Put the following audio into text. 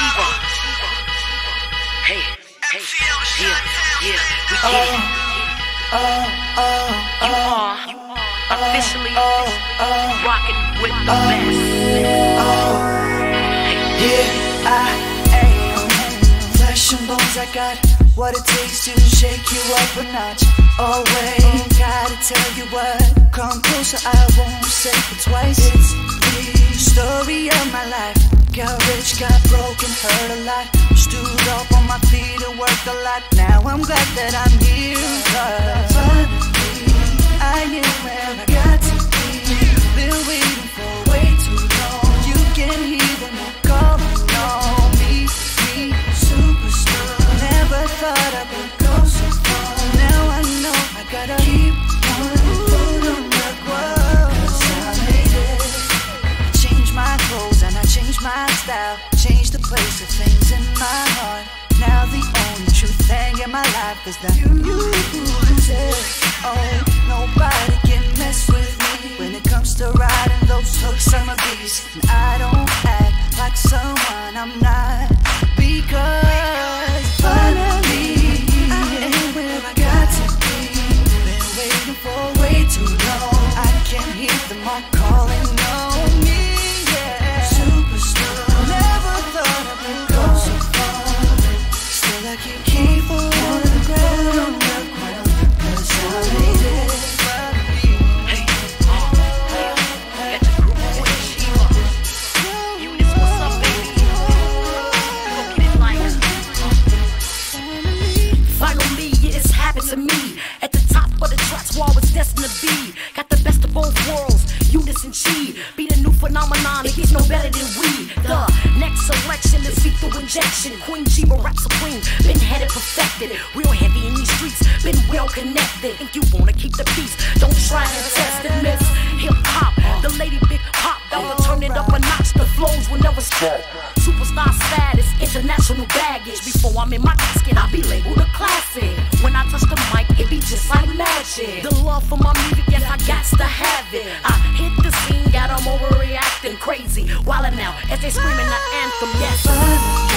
Cheba. Hey, hey, yeah, yeah, we get it. You are officially rocking with the best. Yeah, I am flesh and bones. I got what it takes to shake you up a notch. Oh wait, gotta tell you what. Come closer, I won't say it twice. It's the story of my life. Got rich, got broken, hurt a lot. Stood up on my feet and worked a lot. Now I'm glad that I'm here. Cause finally, I am where I place of things in my heart. Now the only true thing in my life is that you said, Oh, nobody can mess with me when it comes to riding those hooks on my beats. And I don't act like someone I'm not I keep keep on lethal injection. Queen Cheba rap supreme, been headed perfected. Real heavy in these streets, been well connected. Think you wanna keep the peace? Don't try to test it, miss. Hip hop, the lady big pop, will turn it up a notch. The flows will never stop. Superstar status, international baggage. Before I'm in my casket, I'll be labeled a classic. When I touch the mic, it be just like magic. The love for my music, yes, I got to have it. I crazy. Wildin' out as they screaming the anthem, yes.